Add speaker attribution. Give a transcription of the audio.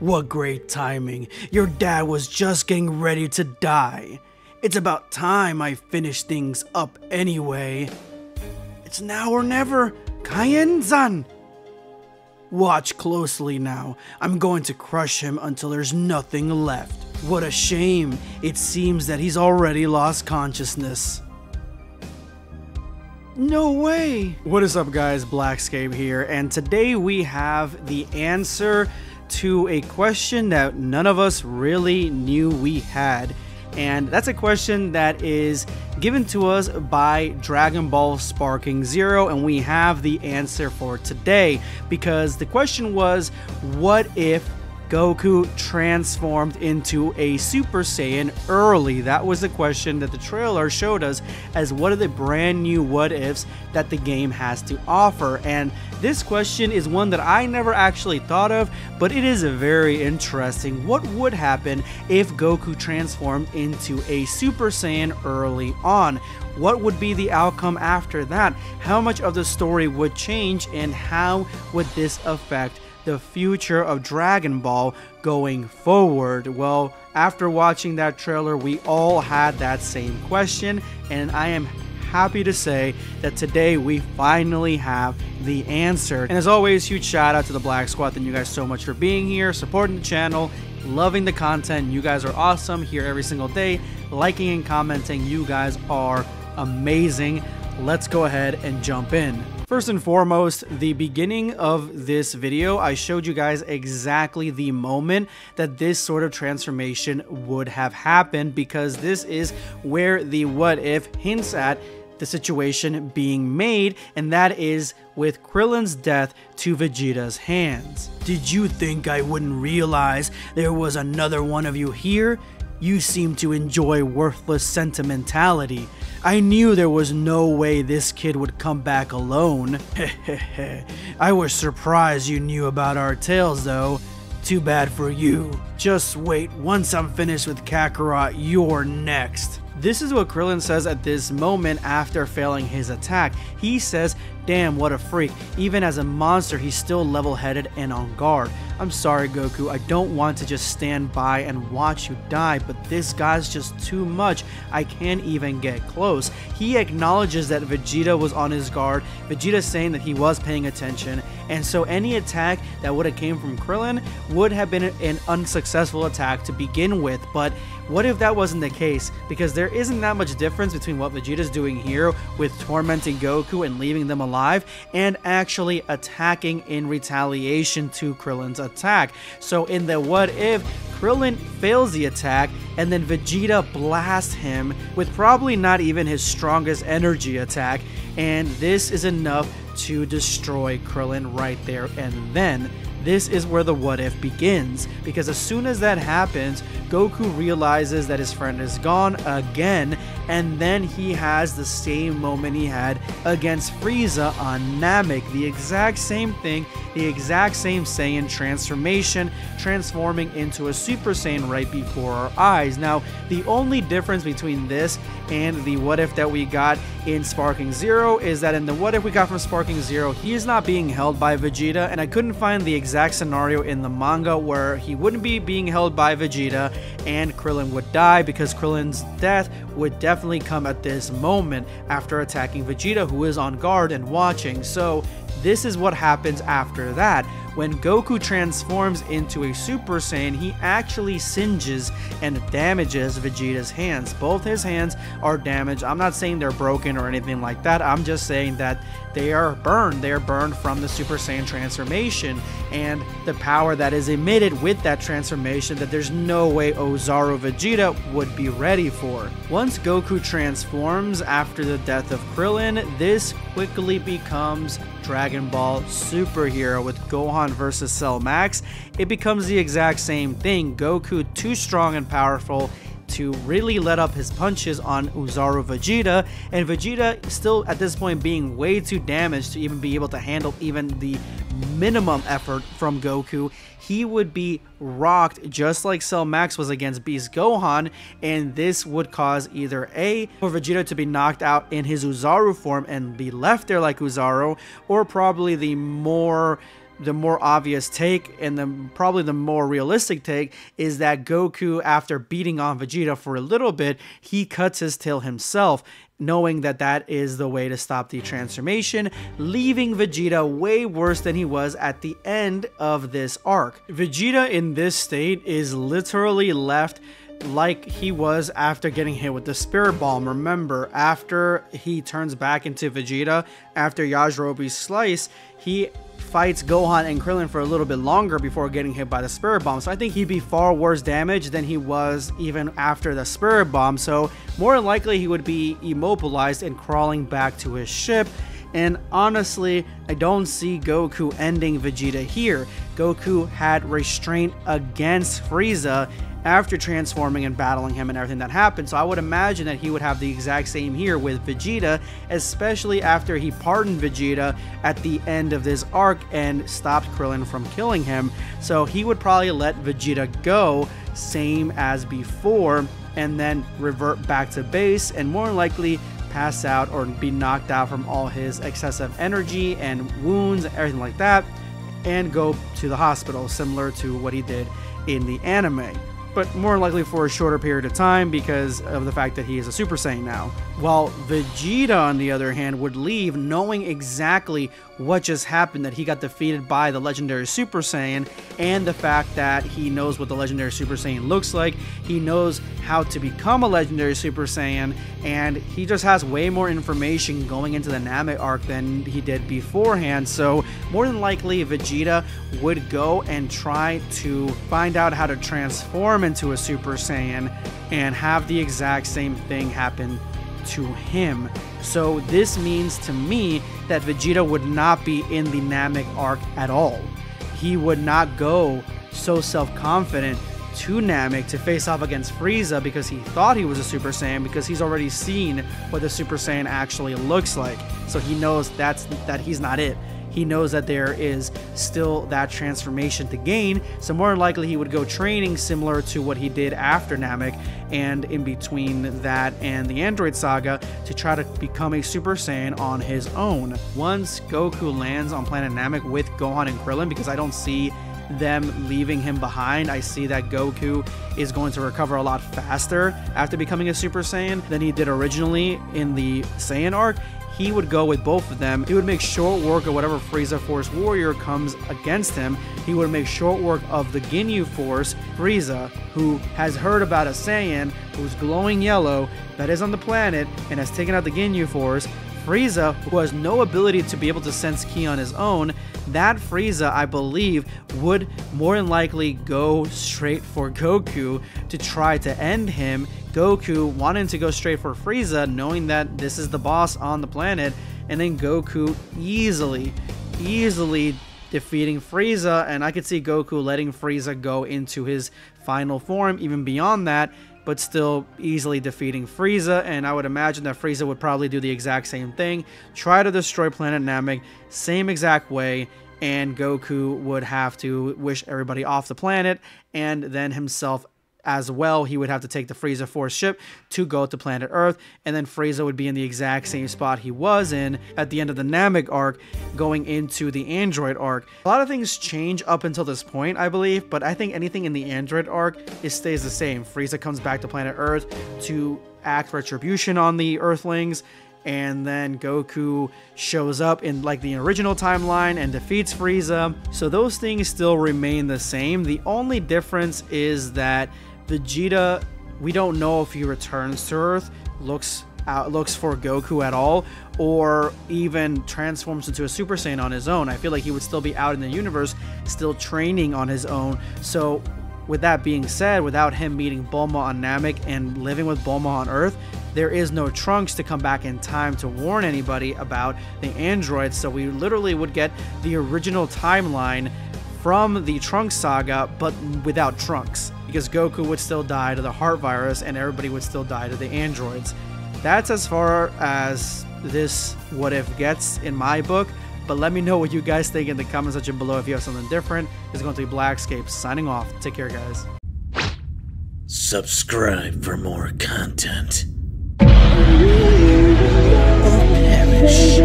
Speaker 1: What great timing. Your dad was just getting ready to die. It's about time I finish things up anyway. It's now or never. Kaien-san! Watch closely now. I'm going to crush him until there's nothing left. What a shame. It seems that he's already lost consciousness. No way! What is up guys, Blackscape here, and today we have the answer to a question that none of us really knew we had. And that's a question that is given to us by Dragon Ball Sparking Zero, and we have the answer for today because the question was what if Goku transformed into a Super Saiyan early? That was the question that the trailer showed us as one of the brand new what ifs that the game has to offer. And this question is one that I never actually thought of, but it is very interesting. What would happen if Goku transformed into a Super Saiyan early on? What would be the outcome after that? How much of the story would change, and how would this affect the future of Dragon Ball going forward? Well, after watching that trailer, we all had that same question, and I am happy to say that today we finally have the answer. And as always, huge shout out to the Black Squad. Thank you guys so much for being here, supporting the channel, loving the content. You guys are awesome here every single day, liking and commenting. You guys are amazing. Let's go ahead and jump in. First and foremost, the beginning of this video, I showed you guys exactly the moment that this sort of transformation would have happened because this is where the what if hints at the situation being made, and that is with Krillin's death to Vegeta's hands. Did you think I wouldn't realize there was another one of you here? You seem to enjoy worthless sentimentality. I knew there was no way this kid would come back alone. I was surprised you knew about our tails though. Too bad for you. Just wait, once I'm finished with Kakarot, you're next. This is what Krillin says at this moment after failing his attack. He says, damn, what a freak. Even as a monster, he's still level-headed and on guard. I'm sorry, Goku, I don't want to just stand by and watch you die, but this guy's just too much. I can't even get close. He acknowledges that Vegeta was on his guard, Vegeta saying that he was paying attention, and so any attack that would have came from Krillin would have been an unsuccessful attack to begin with, but what if that wasn't the case? Because there isn't that much difference between what Vegeta's doing here with tormenting Goku and leaving them alive and actually attacking in retaliation to Krillin's attack. So in the what if, Krillin fails the attack and then Vegeta blasts him with probably not even his strongest energy attack and this is enough to destroy Krillin right there. And then this is where the what if begins, because as soon as that happens, Goku realizes that his friend is gone again, and then he has the same moment he had against Frieza on Namek. The exact same thing, the exact same Saiyan transformation, transforming into a Super Saiyan right before our eyes. Now, the only difference between this and the what if that we got in Sparking Zero is that in the what if we got from Sparking Zero, he is not being held by Vegeta, and I couldn't find the exact scenario in the manga where he wouldn't be being held by Vegeta and Krillin would die because Krillin's death would definitely come at this moment after attacking Vegeta who is on guard and watching. So this is what happens after that. When Goku transforms into a Super Saiyan, he actually singes and damages Vegeta's hands. Both his hands are damaged. I'm not saying they're broken or anything like that. I'm just saying that they are burned. They are burned from the Super Saiyan transformation and the power that is emitted with that transformation that there's no way Ozaru Vegeta would be ready for. Once Goku transforms after the death of Krillin, this quickly becomes Dragon Ball Superhero with Gohan versus Cell Max. It becomes the exact same thing. Goku too strong and powerful to really let up his punches on Ozaru Vegeta, and Vegeta still at this point being way too damaged to even be able to handle even the minimum effort from Goku, he would be rocked just like Cell Max was against Beast Gohan, and this would cause either A, for Vegeta to be knocked out in his Ozaru form and be left there like Ozaru, or probably the more the more obvious take and the probably the more realistic take is that Goku after beating on Vegeta for a little bit, he cuts his tail himself knowing that that is the way to stop the transformation, leaving Vegeta way worse than he was at the end of this arc. Vegeta in this state is literally left like he was after getting hit with the Spirit Bomb. Remember, after he turns back into Vegeta, after Yajirobe's slice, he fights Gohan and Krillin for a little bit longer before getting hit by the Spirit Bomb. So I think he'd be far worse damaged than he was even after the Spirit Bomb. So more than likely he would be immobilized and crawling back to his ship. And honestly, I don't see Goku ending Vegeta here. Goku had restraint against Frieza after transforming and battling him and everything that happened. So I would imagine that he would have the exact same here with Vegeta, especially after he pardoned Vegeta at the end of this arc and stopped Krillin from killing him. So he would probably let Vegeta go, same as before, and then revert back to base and more likely pass out or be knocked out from all his excessive energy and wounds and everything like that and go to the hospital similar to what he did in the anime but more likely for a shorter period of time because of the fact that he is a Super Saiyan now. While Vegeta, on the other hand, would leave knowing exactly what just happened that he got defeated by the legendary Super Saiyan and the fact that he knows what the legendary Super Saiyan looks like. He knows how to become a legendary Super Saiyan and he just has way more information going into the Namek arc than he did beforehand. So, more than likely, Vegeta would go and try to find out how to transform into a Super Saiyan and have the exact same thing happen to him. So this means to me that Vegeta would not be in the Namek arc at all. He would not go so self-confident to Namek to face off against Frieza because he thought he was a Super Saiyan because he's already seen what the Super Saiyan actually looks like. So he knows that's that he's not it he knows that there is still that transformation to gain. So more than likely he would go training similar to what he did after Namek and in between that and the Android Saga to try to become a Super Saiyan on his own. Once Goku lands on planet Namek with Gohan and Krillin, because I don't see them leaving him behind. I see that Goku is going to recover a lot faster after becoming a Super Saiyan than he did originally in the Saiyan arc he would go with both of them. He would make short work of whatever Frieza Force Warrior comes against him. He would make short work of the Ginyu Force, Frieza, who has heard about a Saiyan who's glowing yellow that is on the planet and has taken out the Ginyu Force. Frieza, who has no ability to be able to sense ki on his own, that Frieza, I believe, would more than likely go straight for Goku to try to end him. Goku wanting to go straight for Frieza, knowing that this is the boss on the planet, and then Goku easily, easily defeating Frieza, and I could see Goku letting Frieza go into his final form, even beyond that, but still easily defeating Frieza, and I would imagine that Frieza would probably do the exact same thing, try to destroy Planet Namek, same exact way, and Goku would have to wish everybody off the planet, and then himself as well. He would have to take the Frieza Force ship to go to planet Earth, and then Frieza would be in the exact same spot he was in at the end of the Namek arc, going into the Android arc. A lot of things change up until this point, I believe, but I think anything in the Android arc it stays the same. Frieza comes back to planet Earth to act retribution on the Earthlings and then Goku shows up in like the original timeline and defeats Frieza. So those things still remain the same. The only difference is that Vegeta, we don't know if he returns to Earth, looks out, looks for Goku at all, or even transforms into a Super Saiyan on his own. I feel like he would still be out in the universe, still training on his own. So, with that being said, without him meeting Bulma on Namek and living with Bulma on Earth, there is no Trunks to come back in time to warn anybody about the androids. So, we literally would get the original timeline from the Trunks saga, but without Trunks because Goku would still die to the heart virus and everybody would still die to the androids. That's as far as this what if gets in my book. But let me know what you guys think in the comment section below if you have something different. It's going to be Blackscape signing off. Take care, guys.
Speaker 2: Subscribe for more content. Or perish.